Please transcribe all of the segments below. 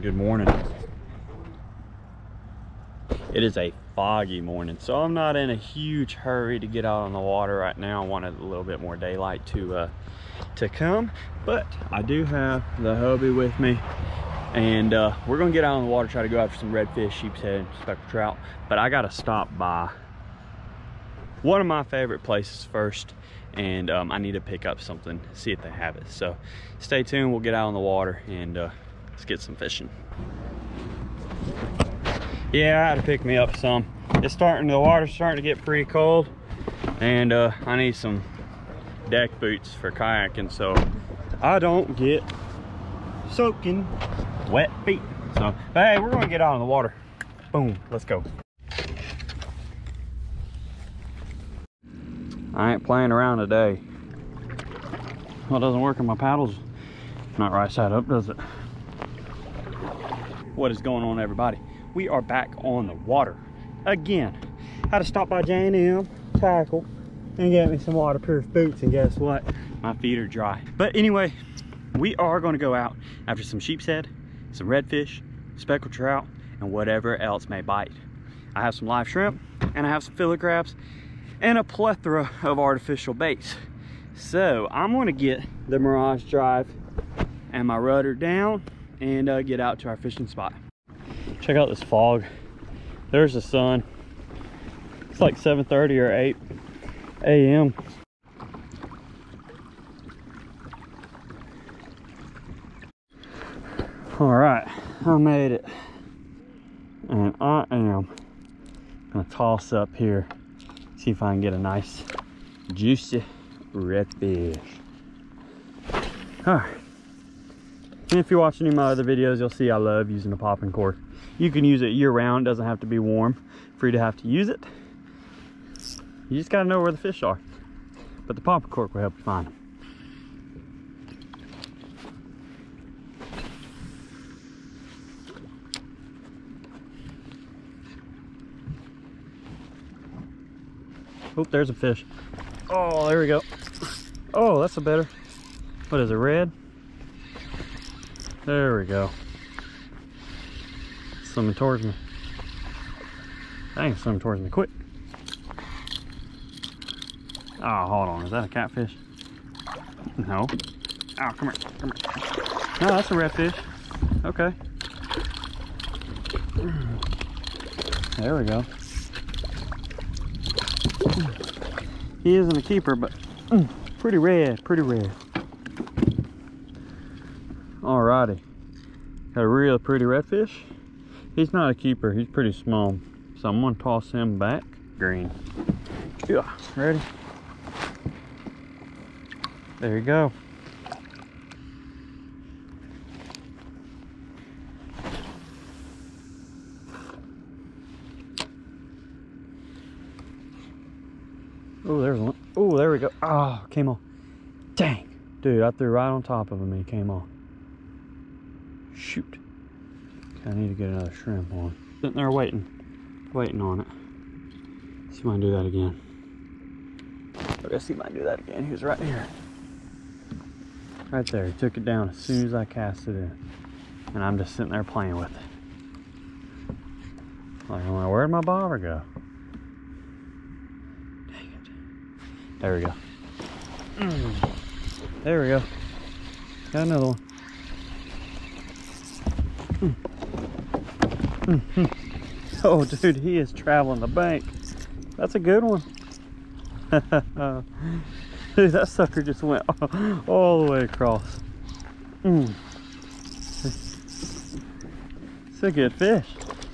Good morning. It is a foggy morning, so I'm not in a huge hurry to get out on the water right now. I wanted a little bit more daylight to uh, to come, but I do have the hubby with me, and uh, we're gonna get out on the water, try to go after some redfish, sheep's head, speckled trout. But I gotta stop by one of my favorite places first, and um, I need to pick up something, see if they have it. So stay tuned. We'll get out on the water and uh, let's get some fishing. Yeah, I had to pick me up some. It's starting, the water's starting to get pretty cold and uh, I need some deck boots for kayaking so I don't get soaking wet feet. So, hey, we're gonna get out on the water. Boom, let's go. I ain't playing around today. Well, it doesn't work on my paddles. Not right side up, does it? What is going on, everybody? We are back on the water again. I Had to stop by J&M, tackle, and get me some waterproof boots. And guess what? My feet are dry. But anyway, we are going to go out after some sheep's head, some redfish, speckled trout, and whatever else may bite. I have some live shrimp, and I have some fiddler crabs, and a plethora of artificial baits. So I'm gonna get the Mirage Drive and my rudder down and uh, get out to our fishing spot. Check out this fog. There's the sun. It's like 7.30 or 8 a.m. All right, I made it. And I am gonna toss up here see if I can get a nice juicy redfish. All right. And if you watch any of my other videos, you'll see I love using a popping cork. You can use it year round, doesn't have to be warm for you to have to use it. You just gotta know where the fish are. But the popping cork will help you find them. Oh, there's a fish. Oh, there we go. Oh, that's a better. What is it, red? There we go. Swimming towards me. Dang, swimming towards me, quick. Oh, hold on, is that a catfish? No. Oh, come here, come here. No, that's a redfish. Okay. There we go. He isn't a keeper, but pretty red, pretty red. Alrighty. Got a real pretty redfish. He's not a keeper, he's pretty small. So I'm gonna toss him back. Green. Yeah, ready? There you go. Oh, there's one. Oh, there we go. Oh, came on. Dang. Dude, I threw right on top of him and he came on. Shoot. I need to get another shrimp on. Sitting there waiting. Waiting on it. Let's see if I can do that again. Let's see if I do that again. He was right here. Right there. He took it down as soon as I cast it in. And I'm just sitting there playing with it. Like, where'd my bobber go? Dang it. There we go. Mm. There we go. Got another one. Mm. Mm oh, dude, he is traveling the bank. That's a good one. dude, that sucker just went all the way across. Mm. It's a good fish.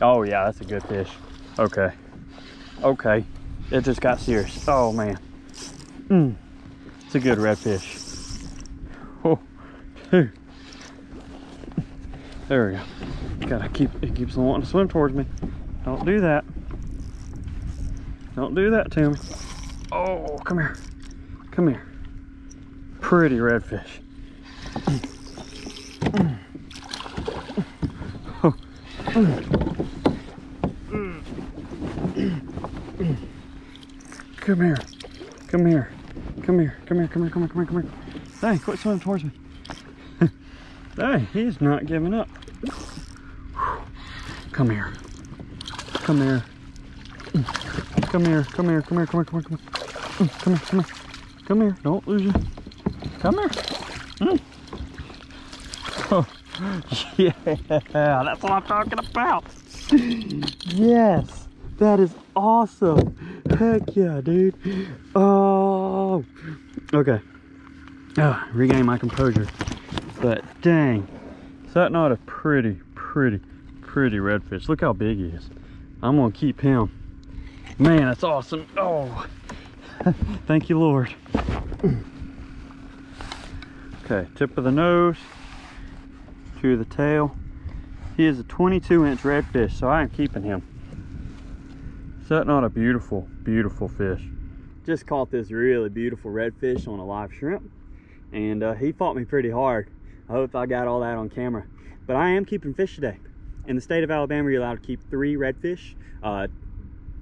Oh, yeah, that's a good fish. Okay. Okay. It just got serious. Oh, man. Mm. It's a good redfish. Oh, dude. There we go. Gotta keep, it keeps on wanting to swim towards me. Don't do that. Don't do that to me. Oh, come here. Come here. Pretty redfish. Come here. Come here. Come here, come here, come here, come here, come here, come here. Hey, quit swimming towards me. Hey, he's not giving up. Come here. Come here. Come here, come here, come here, come here, come here, come here. Come here, come here. Come here, don't lose you. Come here. Hmm. Oh, yeah, that's what I'm talking about. Yes, that is awesome. Heck yeah, dude. Oh, okay. Oh, regain my composure. But dang, is that not a pretty, pretty, pretty redfish? Look how big he is. I'm gonna keep him. Man, that's awesome. Oh, thank you, Lord. Okay, tip of the nose to the tail. He is a 22 inch redfish, so I am keeping him. Is that not a beautiful, beautiful fish? Just caught this really beautiful redfish on a live shrimp, and uh, he fought me pretty hard. I hope I got all that on camera. But I am keeping fish today. In the state of Alabama, you're allowed to keep three redfish. Uh,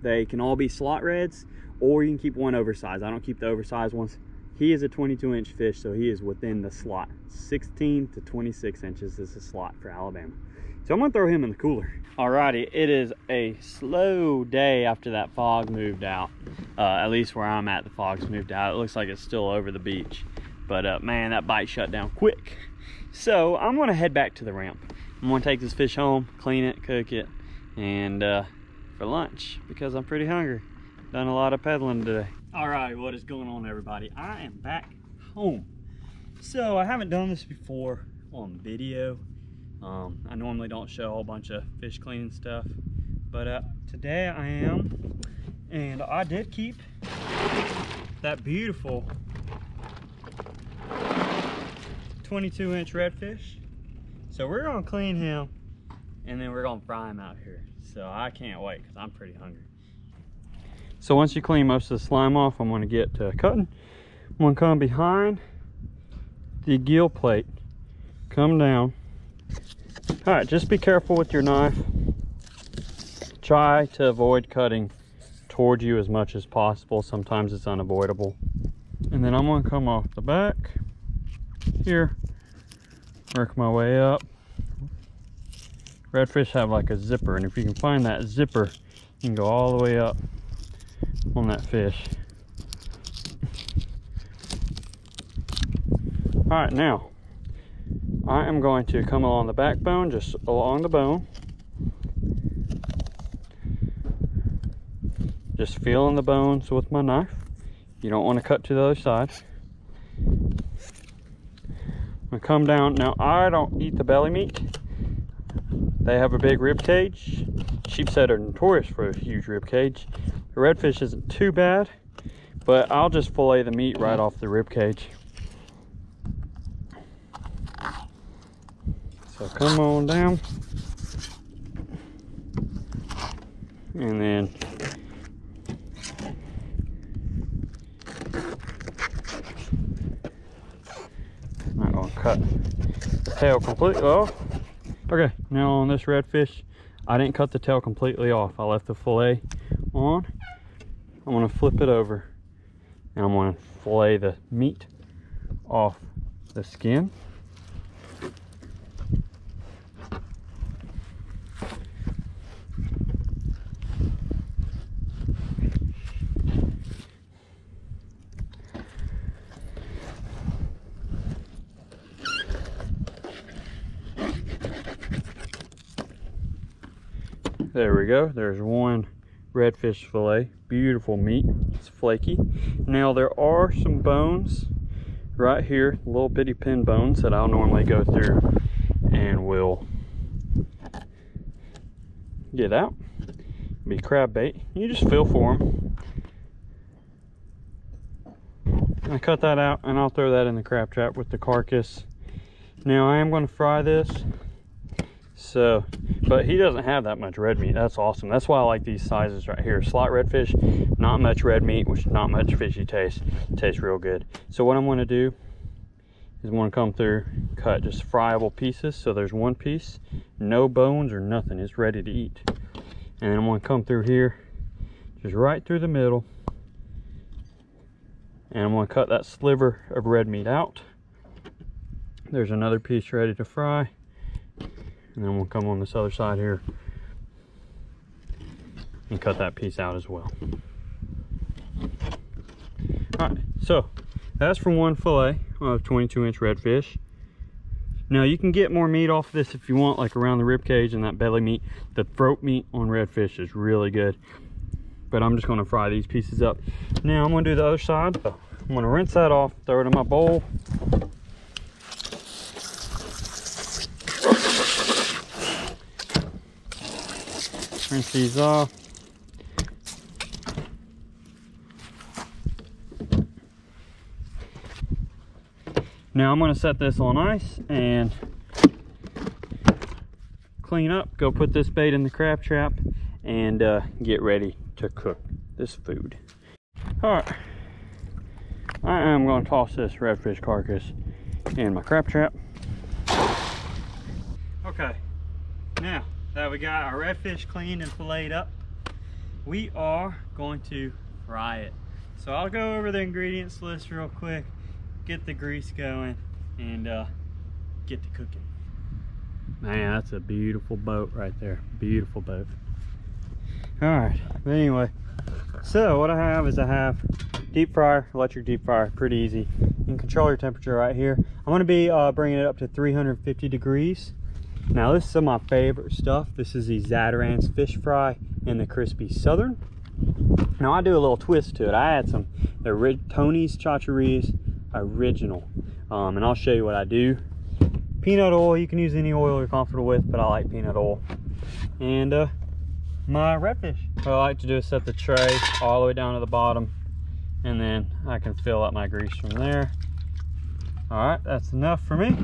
they can all be slot reds, or you can keep one oversized. I don't keep the oversized ones he is a 22 inch fish, so he is within the slot. 16 to 26 inches is the slot for Alabama. So I'm gonna throw him in the cooler. Alrighty, it is a slow day after that fog moved out. Uh, at least where I'm at, the fog's moved out. It looks like it's still over the beach. But uh, man, that bite shut down quick. So I'm gonna head back to the ramp. I'm gonna take this fish home, clean it, cook it, and uh, for lunch because I'm pretty hungry. Done a lot of pedaling today. All right, what is going on everybody? I am back home. So I haven't done this before on video. Um, I normally don't show a whole bunch of fish cleaning stuff, but uh, today I am. And I did keep that beautiful 22 inch redfish. So we're gonna clean him and then we're gonna fry him out here. So I can't wait because I'm pretty hungry. So once you clean most of the slime off, I'm gonna get to cutting. I'm gonna come behind the gill plate, come down. All right, just be careful with your knife. Try to avoid cutting towards you as much as possible. Sometimes it's unavoidable. And then I'm gonna come off the back here, work my way up. Redfish have like a zipper, and if you can find that zipper, you can go all the way up on that fish. All right, now I am going to come along the backbone, just along the bone. Just feeling the bones with my knife. You don't want to cut to the other side. Come down. Now I don't eat the belly meat. They have a big rib cage. Sheepshead are notorious for a huge rib cage. The redfish isn't too bad, but I'll just fillet the meat right off the rib cage. So come on down. And then I'm not gonna cut the tail completely off. Okay, now on this redfish, I didn't cut the tail completely off. I left the fillet on I'm gonna flip it over and I'm gonna fillet the meat off the skin. There we go. There's one redfish fillet. Beautiful meat. It's flaky. Now there are some bones right here, little bitty pin bones that I'll normally go through and we'll get out. Be crab bait. You just feel for them. I cut that out and I'll throw that in the crab trap with the carcass. Now I am going to fry this. So but he doesn't have that much red meat. That's awesome. That's why i like these sizes right here. Slot redfish not much red meat which not much fishy taste tastes real good. So what i'm going to do is i'm going to come through cut just friable pieces. So there's one piece no bones or nothing. It's ready to eat. And then i'm going to come through here just right through the middle. And i'm going to cut that sliver of red meat out. There's another piece ready to fry and then we'll come on this other side here and cut that piece out as well. All right, so that's for one fillet of 22 inch redfish. Now you can get more meat off this if you want, like around the rib cage and that belly meat. The throat meat on redfish is really good. But I'm just gonna fry these pieces up. Now I'm gonna do the other side. I'm gonna rinse that off, throw it in my bowl. Rinse these off. Now I'm gonna set this on ice and clean up, go put this bait in the crab trap and uh, get ready to cook this food. All right, I am gonna toss this redfish carcass in my crab trap. Okay, now that we got our redfish cleaned and filleted up, we are going to fry it. So I'll go over the ingredients list real quick get the grease going and uh, get to cooking. Man, that's a beautiful boat right there. Beautiful boat. All right, but anyway, so what I have is I have deep fryer, electric deep fryer, pretty easy. You can control your temperature right here. I'm gonna be uh, bringing it up to 350 degrees. Now this is some of my favorite stuff. This is the Zatarain's fish fry and the crispy southern. Now I do a little twist to it. I add some the Tony's Chachere's original. Um, and I'll show you what I do. Peanut oil, you can use any oil you're comfortable with, but I like peanut oil. And uh, my redfish. What I like to do is set the tray all the way down to the bottom and then I can fill up my grease from there. All right, that's enough for me.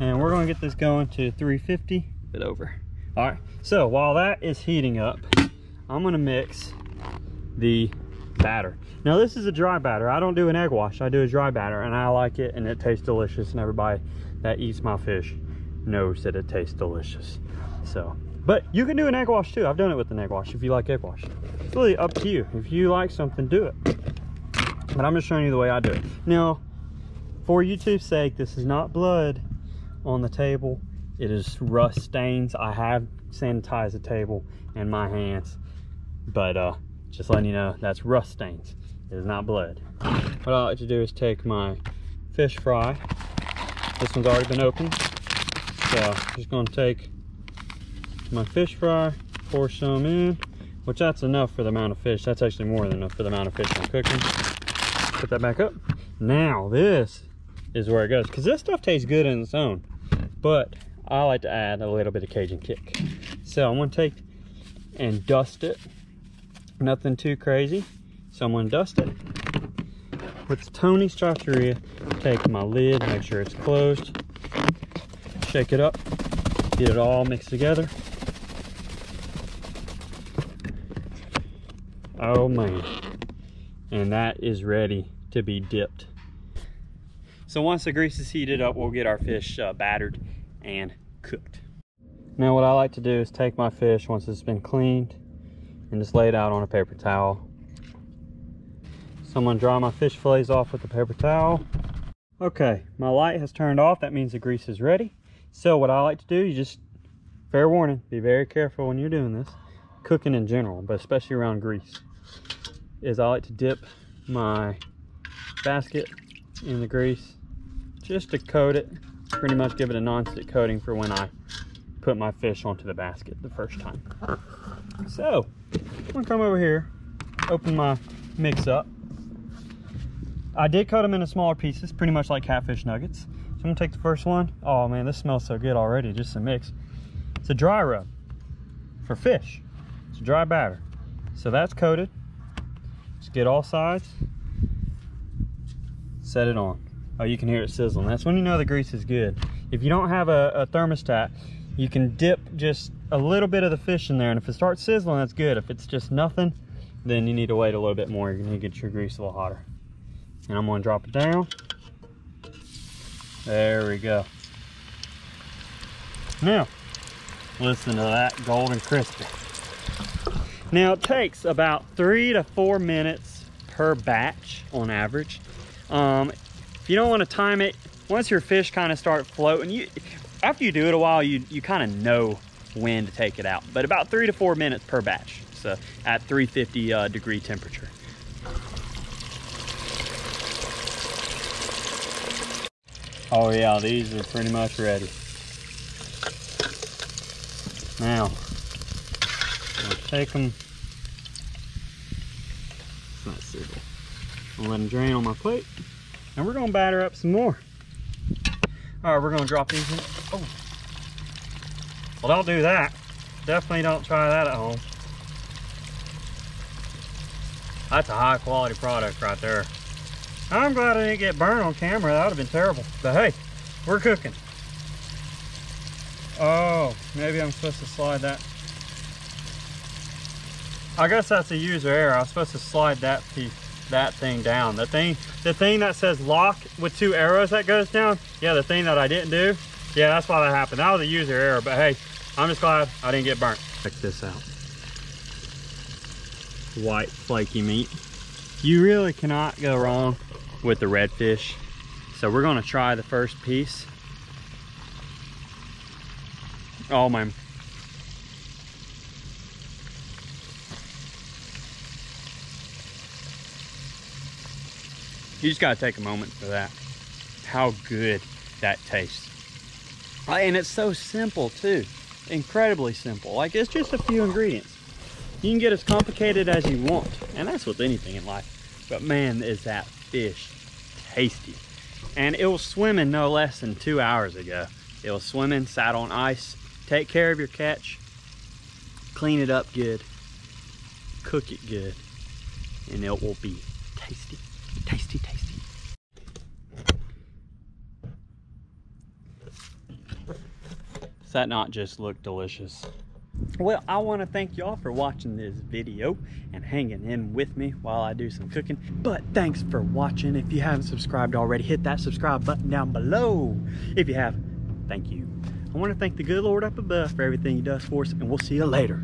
And we're gonna get this going to 350, bit over. All right, so while that is heating up, I'm gonna mix the batter. Now this is a dry batter. I don't do an egg wash. I do a dry batter and I like it and it tastes delicious and everybody that eats my fish knows that it tastes delicious. So, but you can do an egg wash too. I've done it with an egg wash if you like egg wash. It's really up to you. If you like something, do it. But I'm just showing you the way I do it. Now, for YouTube's sake, this is not blood on the table. It is rust stains. I have sanitized the table and my hands. But uh, just letting you know, that's rust stains. It is not blood. What I like to do is take my fish fry. This one's already been opened. So I'm just gonna take my fish fry, pour some in, which that's enough for the amount of fish. That's actually more than enough for the amount of fish I'm cooking. Put that back up. Now this is where it goes. Cause this stuff tastes good in its own, but I like to add a little bit of Cajun kick. So I'm gonna take and dust it nothing too crazy. Someone dust it. With Tony's Chachere, take my lid, make sure it's closed, shake it up, get it all mixed together. Oh man, and that is ready to be dipped. So once the grease is heated up, we'll get our fish uh, battered and cooked. Now what I like to do is take my fish once it's been cleaned, and just lay it out on a paper towel. So I'm gonna dry my fish fillets off with the paper towel. Okay, my light has turned off. That means the grease is ready. So what I like to do, you just, fair warning, be very careful when you're doing this. Cooking in general, but especially around grease, is I like to dip my basket in the grease just to coat it. Pretty much give it a non-stick coating for when I put my fish onto the basket the first time. So, I'm gonna come over here, open my mix up. I did cut them into smaller pieces, pretty much like catfish nuggets. So I'm gonna take the first one. Oh man, this smells so good already, just a mix. It's a dry rub for fish. It's a dry batter. So that's coated. Just get all sides, set it on. Oh, you can hear it sizzling. That's when you know the grease is good. If you don't have a, a thermostat, you can dip just a little bit of the fish in there and if it starts sizzling that's good. If it's just nothing then you need to wait a little bit more. You need to get your grease a little hotter. And i'm going to drop it down. There we go. Now listen to that golden crispy. Now it takes about three to four minutes per batch on average. Um, you don't want to time it once your fish kind of start floating you after you do it a while, you, you kind of know when to take it out. But about three to four minutes per batch. so at 350 uh, degree temperature. Oh yeah, these are pretty much ready. Now, take them. It's not civil. I'll let them drain on my plate. And we're gonna batter up some more. All right, we're gonna drop these in. Oh. Well, don't do that. Definitely don't try that at home. That's a high quality product right there. I'm glad I didn't get burned on camera. That would have been terrible. But hey, we're cooking. Oh, maybe I'm supposed to slide that. I guess that's a user error. I was supposed to slide that piece, that thing down. The thing, the thing that says lock with two arrows that goes down. Yeah, the thing that I didn't do. Yeah, that's why that happened. That was a user error. But hey, I'm just glad I didn't get burnt. Check this out. White flaky meat. You really cannot go wrong with the redfish. So we're gonna try the first piece. Oh man. You just gotta take a moment for that. How good that tastes. And it's so simple too. Incredibly simple. Like it's just a few ingredients. You can get as complicated as you want. And that's with anything in life. But man, is that fish tasty. And it was swimming no less than two hours ago. It was swimming, sat on ice. Take care of your catch. Clean it up good. Cook it good. And it will be tasty, tasty. Does that not just look delicious? Well, I want to thank y'all for watching this video and hanging in with me while I do some cooking. But thanks for watching. If you haven't subscribed already, hit that subscribe button down below. If you have, thank you. I want to thank the good Lord up above for everything he does for us, and we'll see you later.